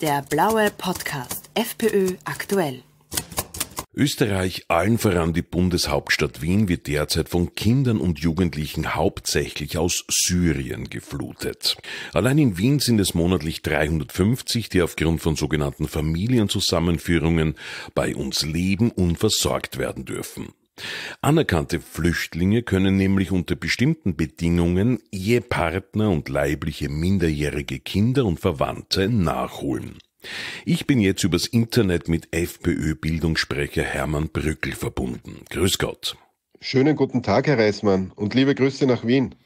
Der blaue Podcast FPÖ aktuell. Österreich, allen voran die Bundeshauptstadt Wien, wird derzeit von Kindern und Jugendlichen hauptsächlich aus Syrien geflutet. Allein in Wien sind es monatlich 350, die aufgrund von sogenannten Familienzusammenführungen bei uns leben und versorgt werden dürfen. Anerkannte Flüchtlinge können nämlich unter bestimmten Bedingungen Ehepartner und leibliche minderjährige Kinder und Verwandte nachholen. Ich bin jetzt übers Internet mit FPÖ-Bildungssprecher Hermann Brückel verbunden. Grüß Gott. Schönen guten Tag, Herr Reismann, und liebe Grüße nach Wien.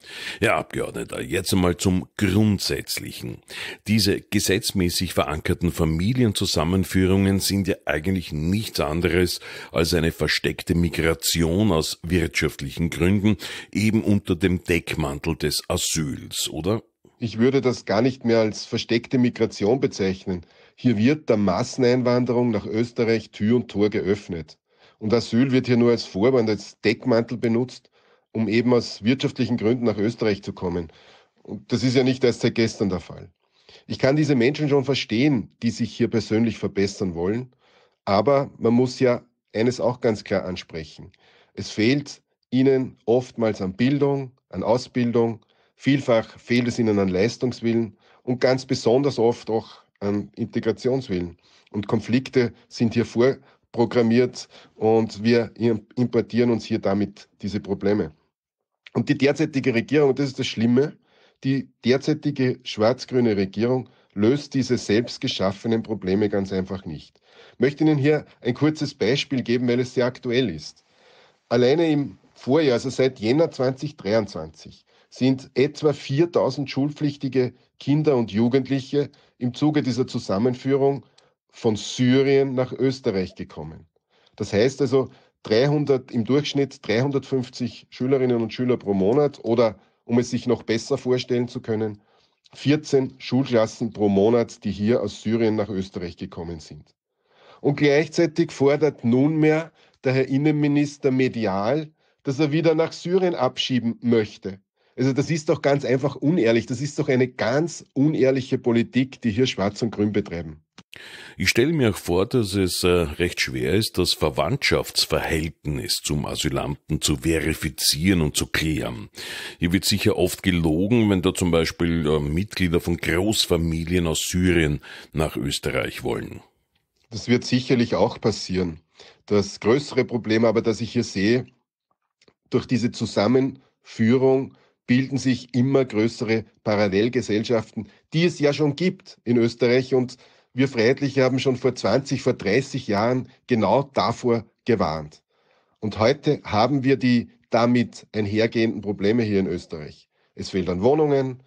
Ja, Abgeordneter, jetzt einmal zum Grundsätzlichen. Diese gesetzmäßig verankerten Familienzusammenführungen sind ja eigentlich nichts anderes als eine versteckte Migration aus wirtschaftlichen Gründen, eben unter dem Deckmantel des Asyls, oder? Ich würde das gar nicht mehr als versteckte Migration bezeichnen. Hier wird der Masseneinwanderung nach Österreich Tür und Tor geöffnet. Und Asyl wird hier nur als Vorwand, als Deckmantel benutzt, um eben aus wirtschaftlichen Gründen nach Österreich zu kommen. Und das ist ja nicht erst seit gestern der Fall. Ich kann diese Menschen schon verstehen, die sich hier persönlich verbessern wollen. Aber man muss ja eines auch ganz klar ansprechen. Es fehlt ihnen oftmals an Bildung, an Ausbildung. Vielfach fehlt es ihnen an Leistungswillen und ganz besonders oft auch an Integrationswillen. Und Konflikte sind hier vor, programmiert und wir importieren uns hier damit diese Probleme. Und die derzeitige Regierung, und das ist das Schlimme, die derzeitige schwarz-grüne Regierung löst diese selbst geschaffenen Probleme ganz einfach nicht. Ich möchte Ihnen hier ein kurzes Beispiel geben, weil es sehr aktuell ist. Alleine im Vorjahr, also seit Jänner 2023, sind etwa 4000 schulpflichtige Kinder und Jugendliche im Zuge dieser Zusammenführung von Syrien nach Österreich gekommen. Das heißt also 300 im Durchschnitt 350 Schülerinnen und Schüler pro Monat oder um es sich noch besser vorstellen zu können, 14 Schulklassen pro Monat, die hier aus Syrien nach Österreich gekommen sind. Und gleichzeitig fordert nunmehr der Herr Innenminister medial, dass er wieder nach Syrien abschieben möchte. Also das ist doch ganz einfach unehrlich. Das ist doch eine ganz unehrliche Politik, die hier Schwarz und Grün betreiben. Ich stelle mir auch vor, dass es äh, recht schwer ist, das Verwandtschaftsverhältnis zum Asylanten zu verifizieren und zu klären. Hier wird sicher oft gelogen, wenn da zum Beispiel äh, Mitglieder von Großfamilien aus Syrien nach Österreich wollen. Das wird sicherlich auch passieren. Das größere Problem aber, das ich hier sehe, durch diese Zusammenführung bilden sich immer größere Parallelgesellschaften, die es ja schon gibt in Österreich und wir Freiheitliche haben schon vor 20, vor 30 Jahren genau davor gewarnt. Und heute haben wir die damit einhergehenden Probleme hier in Österreich. Es fehlt an Wohnungen,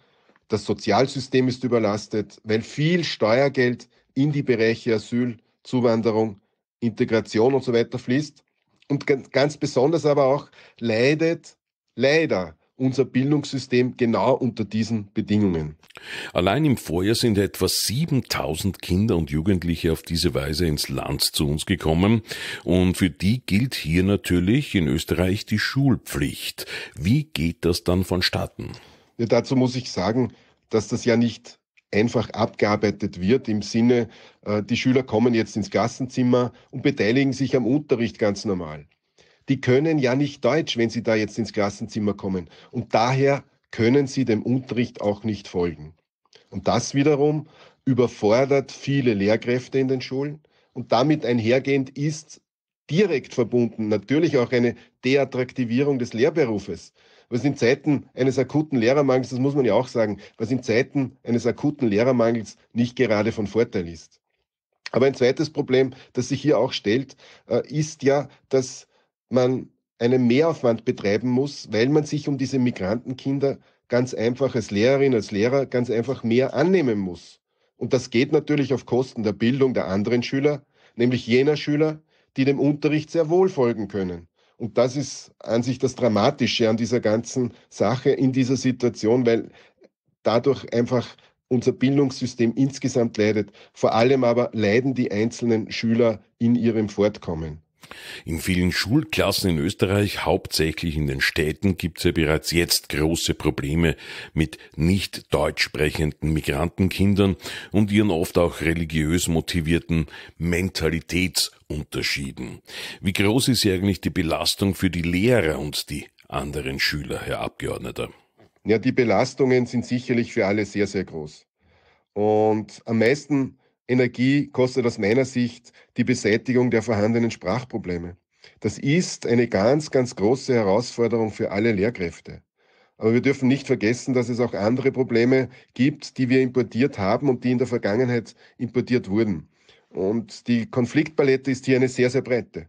das Sozialsystem ist überlastet, weil viel Steuergeld in die Bereiche Asyl, Zuwanderung, Integration und so weiter fließt. Und ganz besonders aber auch leidet leider unser Bildungssystem genau unter diesen Bedingungen. Allein im Vorjahr sind etwa 7000 Kinder und Jugendliche auf diese Weise ins Land zu uns gekommen und für die gilt hier natürlich in Österreich die Schulpflicht. Wie geht das dann vonstatten? Ja, dazu muss ich sagen, dass das ja nicht einfach abgearbeitet wird im Sinne, äh, die Schüler kommen jetzt ins Klassenzimmer und beteiligen sich am Unterricht ganz normal die können ja nicht Deutsch, wenn sie da jetzt ins Klassenzimmer kommen. Und daher können sie dem Unterricht auch nicht folgen. Und das wiederum überfordert viele Lehrkräfte in den Schulen. Und damit einhergehend ist direkt verbunden natürlich auch eine Deattraktivierung des Lehrberufes. Was in Zeiten eines akuten Lehrermangels, das muss man ja auch sagen, was in Zeiten eines akuten Lehrermangels nicht gerade von Vorteil ist. Aber ein zweites Problem, das sich hier auch stellt, äh, ist ja, dass man einen Mehraufwand betreiben muss, weil man sich um diese Migrantenkinder ganz einfach als Lehrerin, als Lehrer ganz einfach mehr annehmen muss. Und das geht natürlich auf Kosten der Bildung der anderen Schüler, nämlich jener Schüler, die dem Unterricht sehr wohl folgen können. Und das ist an sich das Dramatische an dieser ganzen Sache in dieser Situation, weil dadurch einfach unser Bildungssystem insgesamt leidet. Vor allem aber leiden die einzelnen Schüler in ihrem Fortkommen. In vielen Schulklassen in Österreich, hauptsächlich in den Städten, gibt es ja bereits jetzt große Probleme mit nicht deutsch sprechenden Migrantenkindern und ihren oft auch religiös motivierten Mentalitätsunterschieden. Wie groß ist eigentlich die Belastung für die Lehrer und die anderen Schüler, Herr Abgeordneter? Ja, die Belastungen sind sicherlich für alle sehr, sehr groß. Und am meisten Energie kostet aus meiner Sicht die Beseitigung der vorhandenen Sprachprobleme. Das ist eine ganz, ganz große Herausforderung für alle Lehrkräfte. Aber wir dürfen nicht vergessen, dass es auch andere Probleme gibt, die wir importiert haben und die in der Vergangenheit importiert wurden. Und die Konfliktpalette ist hier eine sehr, sehr breite.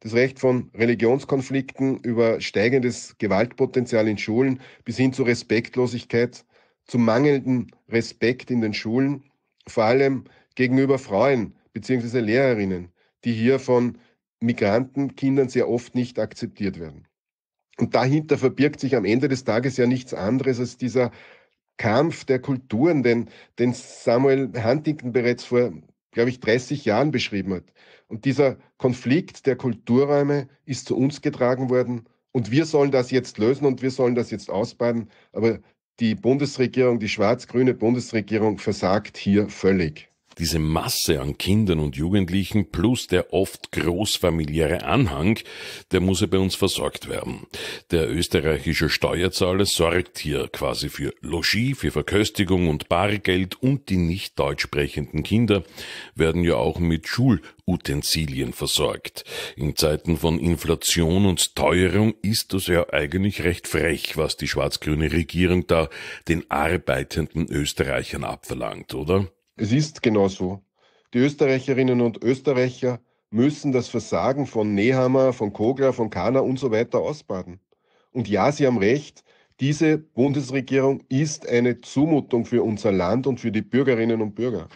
Das Recht von Religionskonflikten über steigendes Gewaltpotenzial in Schulen bis hin zu Respektlosigkeit, zum mangelnden Respekt in den Schulen, vor allem gegenüber Frauen bzw. Lehrerinnen, die hier von Migrantenkindern sehr oft nicht akzeptiert werden. Und dahinter verbirgt sich am Ende des Tages ja nichts anderes als dieser Kampf der Kulturen, den, den Samuel Huntington bereits vor, glaube ich, 30 Jahren beschrieben hat. Und dieser Konflikt der Kulturräume ist zu uns getragen worden und wir sollen das jetzt lösen und wir sollen das jetzt ausbaden. Aber die Bundesregierung, die schwarz-grüne Bundesregierung versagt hier völlig diese Masse an Kindern und Jugendlichen plus der oft großfamiliäre Anhang, der muss ja bei uns versorgt werden. Der österreichische Steuerzahler sorgt hier quasi für Logis, für Verköstigung und Bargeld und die nicht deutsch sprechenden Kinder werden ja auch mit Schulutensilien versorgt. In Zeiten von Inflation und Teuerung ist das ja eigentlich recht frech, was die schwarz-grüne Regierung da den arbeitenden Österreichern abverlangt, oder? Es ist genau so. Die Österreicherinnen und Österreicher müssen das Versagen von Nehammer, von Kogler, von Kahner und so weiter ausbaden. Und ja, Sie haben recht, diese Bundesregierung ist eine Zumutung für unser Land und für die Bürgerinnen und Bürger.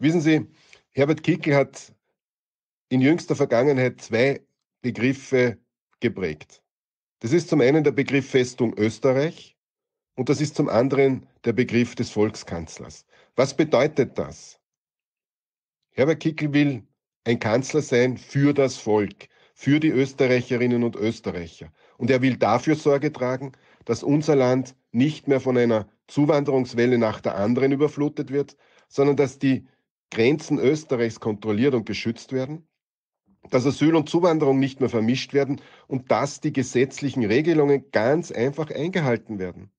Wissen Sie, Herbert Kickel hat in jüngster Vergangenheit zwei Begriffe geprägt. Das ist zum einen der Begriff Festung Österreich und das ist zum anderen der Begriff des Volkskanzlers. Was bedeutet das? Herbert Kickl will ein Kanzler sein für das Volk, für die Österreicherinnen und Österreicher. Und er will dafür Sorge tragen, dass unser Land nicht mehr von einer Zuwanderungswelle nach der anderen überflutet wird, sondern dass die Grenzen Österreichs kontrolliert und geschützt werden, dass Asyl und Zuwanderung nicht mehr vermischt werden und dass die gesetzlichen Regelungen ganz einfach eingehalten werden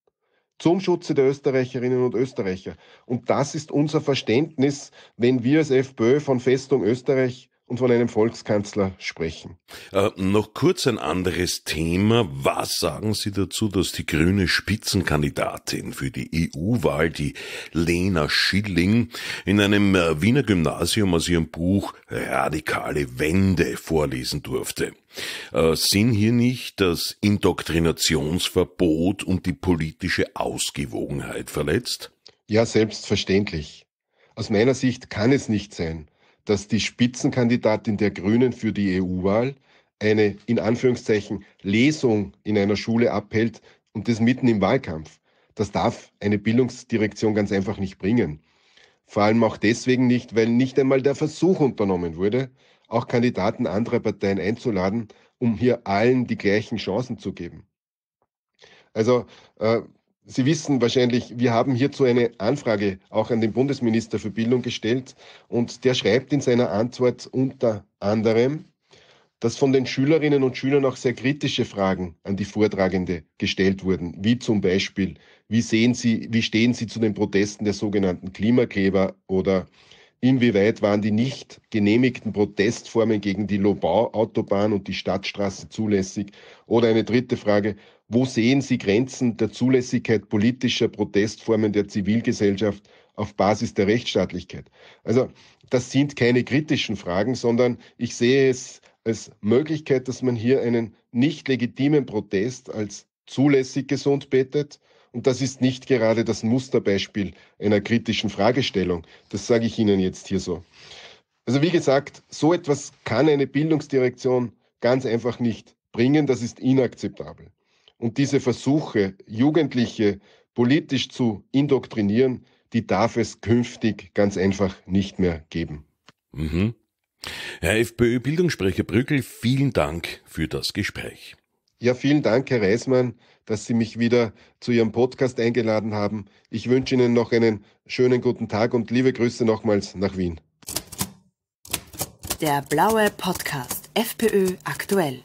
zum Schutze der Österreicherinnen und Österreicher. Und das ist unser Verständnis, wenn wir als FPÖ von Festung Österreich und von einem Volkskanzler sprechen. Äh, noch kurz ein anderes Thema. Was sagen Sie dazu, dass die grüne Spitzenkandidatin für die EU-Wahl, die Lena Schilling, in einem äh, Wiener Gymnasium aus ihrem Buch Radikale Wende vorlesen durfte? Äh, sind hier nicht das Indoktrinationsverbot und die politische Ausgewogenheit verletzt? Ja, selbstverständlich. Aus meiner Sicht kann es nicht sein, dass die Spitzenkandidatin der Grünen für die EU-Wahl eine in Anführungszeichen Lesung in einer Schule abhält und das mitten im Wahlkampf. Das darf eine Bildungsdirektion ganz einfach nicht bringen. Vor allem auch deswegen nicht, weil nicht einmal der Versuch unternommen wurde, auch Kandidaten anderer Parteien einzuladen, um hier allen die gleichen Chancen zu geben. Also äh, Sie wissen wahrscheinlich, wir haben hierzu eine Anfrage auch an den Bundesminister für Bildung gestellt und der schreibt in seiner Antwort unter anderem, dass von den Schülerinnen und Schülern auch sehr kritische Fragen an die Vortragende gestellt wurden, wie zum Beispiel, wie sehen Sie, wie stehen Sie zu den Protesten der sogenannten Klimakleber oder inwieweit waren die nicht genehmigten Protestformen gegen die Lobau-Autobahn und die Stadtstraße zulässig? Oder eine dritte Frage, wo sehen Sie Grenzen der Zulässigkeit politischer Protestformen der Zivilgesellschaft auf Basis der Rechtsstaatlichkeit? Also das sind keine kritischen Fragen, sondern ich sehe es als Möglichkeit, dass man hier einen nicht legitimen Protest als zulässig gesund betet. Und das ist nicht gerade das Musterbeispiel einer kritischen Fragestellung. Das sage ich Ihnen jetzt hier so. Also wie gesagt, so etwas kann eine Bildungsdirektion ganz einfach nicht bringen. Das ist inakzeptabel. Und diese Versuche, Jugendliche politisch zu indoktrinieren, die darf es künftig ganz einfach nicht mehr geben. Mhm. Herr FPÖ-Bildungssprecher Brückel, vielen Dank für das Gespräch. Ja, vielen Dank, Herr Reismann, dass Sie mich wieder zu Ihrem Podcast eingeladen haben. Ich wünsche Ihnen noch einen schönen guten Tag und liebe Grüße nochmals nach Wien. Der blaue Podcast FPÖ aktuell.